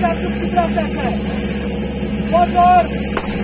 Essa é a substituição, Pozor!